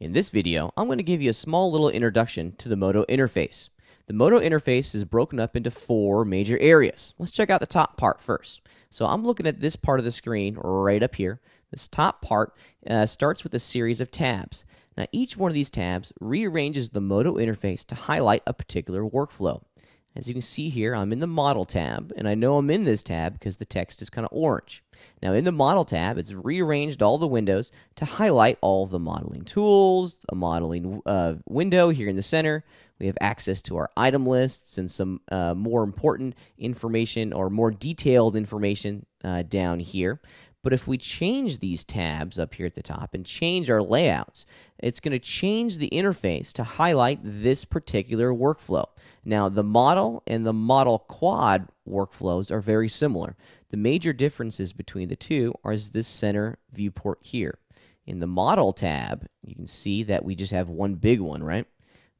In this video, I'm going to give you a small little introduction to the Modo interface. The Modo interface is broken up into four major areas. Let's check out the top part first. So I'm looking at this part of the screen right up here. This top part uh, starts with a series of tabs. Now each one of these tabs rearranges the Modo interface to highlight a particular workflow. As you can see here, I'm in the Model tab, and I know I'm in this tab because the text is kind of orange. Now, in the Model tab, it's rearranged all the windows to highlight all the modeling tools, a modeling uh, window here in the center. We have access to our item lists and some uh, more important information or more detailed information uh, down here. But if we change these tabs up here at the top and change our layouts, it's going to change the interface to highlight this particular workflow. Now, the model and the model quad workflows are very similar. The major differences between the two are this center viewport here. In the model tab, you can see that we just have one big one, right?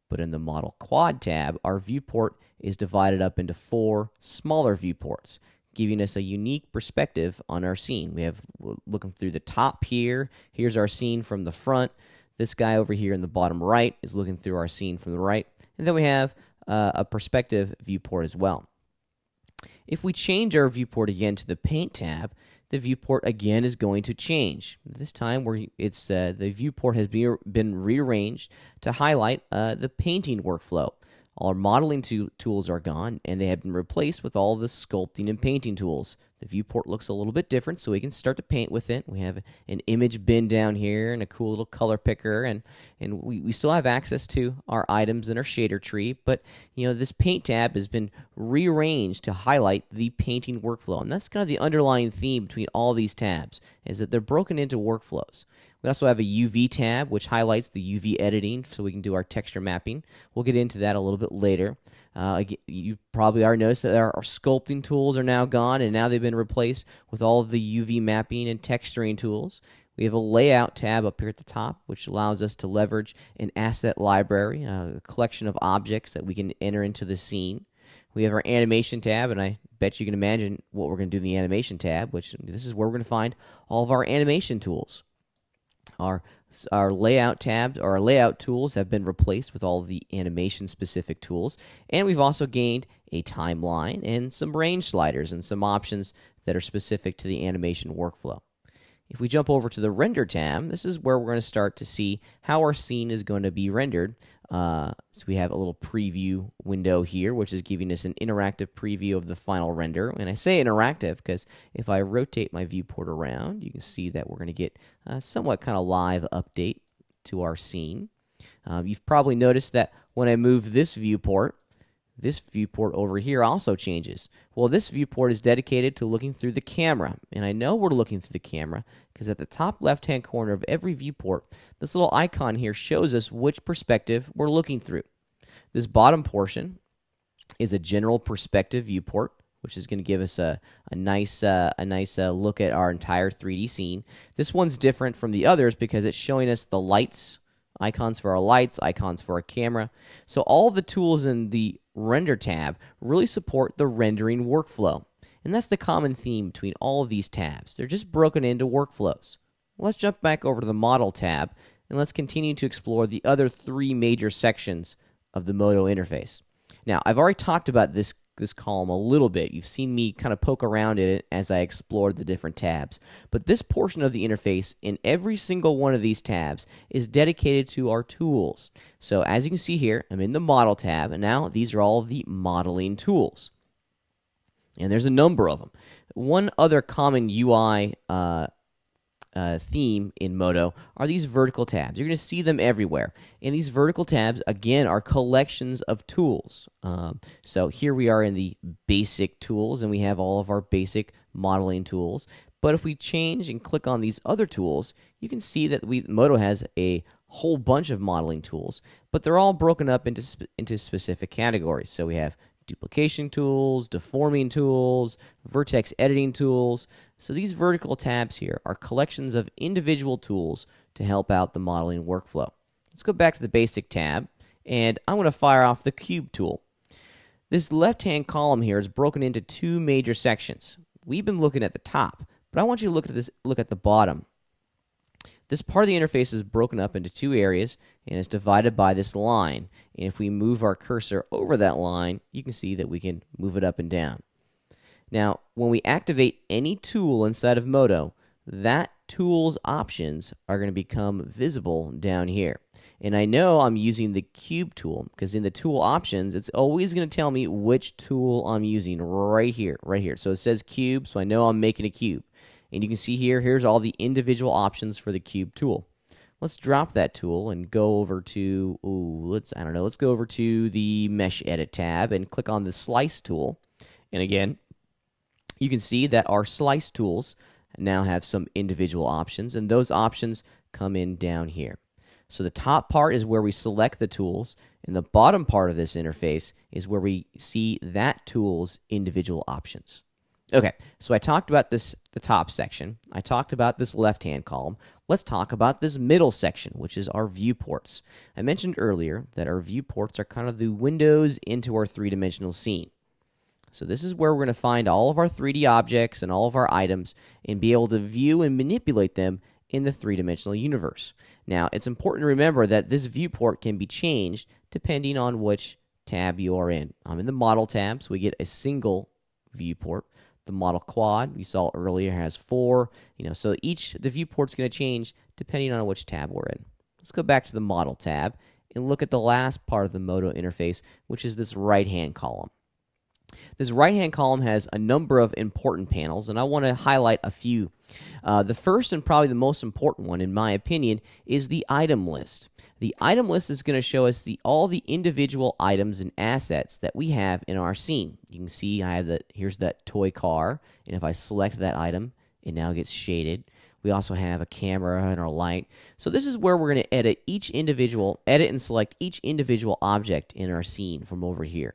But in the model quad tab, our viewport is divided up into four smaller viewports giving us a unique perspective on our scene. We have looking through the top here. Here's our scene from the front. This guy over here in the bottom right is looking through our scene from the right. And then we have uh, a perspective viewport as well. If we change our viewport again to the Paint tab, the viewport again is going to change. This time, where it's uh, the viewport has been, been rearranged to highlight uh, the painting workflow. All our modeling tools are gone, and they have been replaced with all the sculpting and painting tools. The viewport looks a little bit different, so we can start to paint with it. We have an image bin down here and a cool little color picker, and, and we, we still have access to our items and our shader tree, but you know this paint tab has been rearranged to highlight the painting workflow, and that's kind of the underlying theme between all these tabs, is that they're broken into workflows. We also have a UV tab, which highlights the UV editing so we can do our texture mapping. We'll get into that a little bit later. Uh, you probably already noticed that our, our, sculpting tools are now gone, and now they've been replaced with all of the UV mapping and texturing tools. We have a layout tab up here at the top, which allows us to leverage an asset library, uh, a collection of objects that we can enter into the scene. We have our animation tab, and I bet you can imagine what we're going to do in the animation tab, which this is where we're going to find all of our animation tools. Our our layout tabs our layout tools have been replaced with all the animation specific tools and we've also gained a timeline and some range sliders and some options that are specific to the animation workflow. If we jump over to the render tab, this is where we're going to start to see how our scene is going to be rendered uh, so we have a little preview window here, which is giving us an interactive preview of the final render. And I say interactive because if I rotate my viewport around, you can see that we're going to get a somewhat kind of live update to our scene. Um, you've probably noticed that when I move this viewport, this viewport over here also changes. Well, this viewport is dedicated to looking through the camera, and I know we're looking through the camera because at the top left-hand corner of every viewport, this little icon here shows us which perspective we're looking through. This bottom portion is a general perspective viewport, which is going to give us a, a nice uh, a nice uh, look at our entire 3D scene. This one's different from the others because it's showing us the lights, icons for our lights, icons for our camera. So all the tools in the Render tab really support the rendering workflow. And that's the common theme between all of these tabs. They're just broken into workflows. Let's jump back over to the Model tab and let's continue to explore the other three major sections of the Modo interface. Now, I've already talked about this this column a little bit. You've seen me kind of poke around in it as I explored the different tabs. But this portion of the interface in every single one of these tabs is dedicated to our tools. So as you can see here, I'm in the Model tab, and now these are all the modeling tools. And there's a number of them. One other common UI uh, uh, theme in Modo are these vertical tabs. You're going to see them everywhere. And these vertical tabs, again, are collections of tools. Um, so here we are in the basic tools, and we have all of our basic modeling tools. But if we change and click on these other tools, you can see that we Modo has a whole bunch of modeling tools, but they're all broken up into, sp into specific categories. So we have duplication tools, deforming tools, vertex editing tools. So these vertical tabs here are collections of individual tools to help out the modeling workflow. Let's go back to the basic tab and I'm going to fire off the cube tool. This left-hand column here is broken into two major sections. We've been looking at the top, but I want you to look at this look at the bottom. This part of the interface is broken up into two areas and is divided by this line. And if we move our cursor over that line, you can see that we can move it up and down. Now, when we activate any tool inside of Modo, that tool's options are going to become visible down here. And I know I'm using the cube tool because in the tool options, it's always going to tell me which tool I'm using right here, right here. So it says cube, so I know I'm making a cube. And you can see here, here's all the individual options for the cube tool. Let's drop that tool and go over to, ooh, let's, I don't know, let's go over to the Mesh Edit tab and click on the Slice tool. And again, you can see that our slice tools now have some individual options, and those options come in down here. So the top part is where we select the tools, and the bottom part of this interface is where we see that tool's individual options. Okay, so I talked about this the top section. I talked about this left-hand column. Let's talk about this middle section, which is our viewports. I mentioned earlier that our viewports are kind of the windows into our three-dimensional scene. So this is where we're going to find all of our 3D objects and all of our items and be able to view and manipulate them in the three-dimensional universe. Now, it's important to remember that this viewport can be changed depending on which tab you are in. I'm in the model tab, so we get a single viewport. The model quad we saw earlier has four. You know, so each the viewport's going to change depending on which tab we're in. Let's go back to the model tab and look at the last part of the Modo interface, which is this right-hand column. This right-hand column has a number of important panels, and I want to highlight a few. Uh, the first and probably the most important one, in my opinion, is the item list. The item list is going to show us the all the individual items and assets that we have in our scene. You can see I have the here's that toy car, and if I select that item, it now gets shaded. We also have a camera and our light. So this is where we're going to edit each individual, edit and select each individual object in our scene from over here.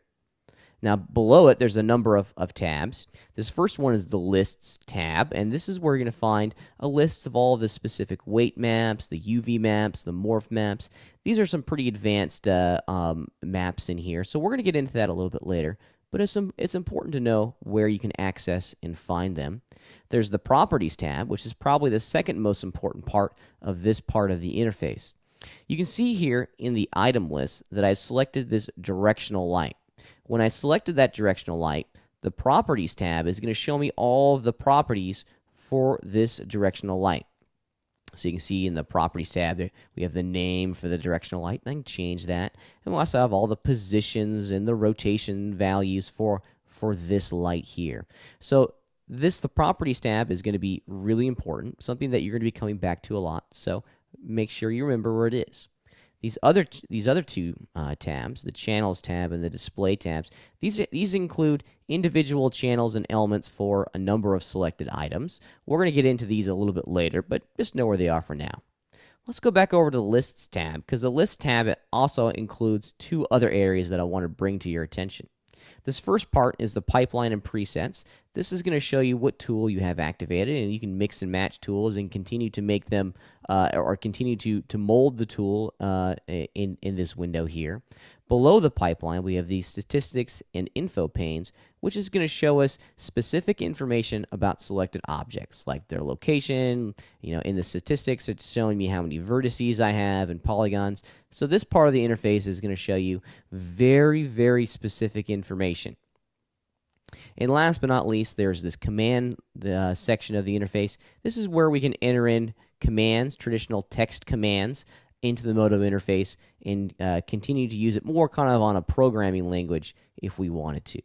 Now, below it, there's a number of, of tabs. This first one is the Lists tab, and this is where you're going to find a list of all the specific weight maps, the UV maps, the morph maps. These are some pretty advanced uh, um, maps in here, so we're going to get into that a little bit later. But it's, it's important to know where you can access and find them. There's the Properties tab, which is probably the second most important part of this part of the interface. You can see here in the item list that I've selected this directional light. When I selected that directional light, the Properties tab is going to show me all of the properties for this directional light. So you can see in the Properties tab, there, we have the name for the directional light, and I can change that. And we also have all the positions and the rotation values for, for this light here. So this, the Properties tab, is going to be really important, something that you're going to be coming back to a lot. So make sure you remember where it is. These other these other two uh, tabs, the channels tab and the display tabs, these these include individual channels and elements for a number of selected items. We're going to get into these a little bit later, but just know where they are for now. Let's go back over to the lists tab because the list tab also includes two other areas that I want to bring to your attention. This first part is the pipeline and presets. This is going to show you what tool you have activated, and you can mix and match tools and continue to make them uh, or continue to, to mold the tool uh, in, in this window here. Below the pipeline, we have the statistics and info panes, which is going to show us specific information about selected objects, like their location. You know, in the statistics, it's showing me how many vertices I have and polygons. So this part of the interface is going to show you very, very specific information. And last but not least, there's this command uh, section of the interface. This is where we can enter in commands, traditional text commands, into the Modo interface and uh, continue to use it more kind of on a programming language if we wanted to.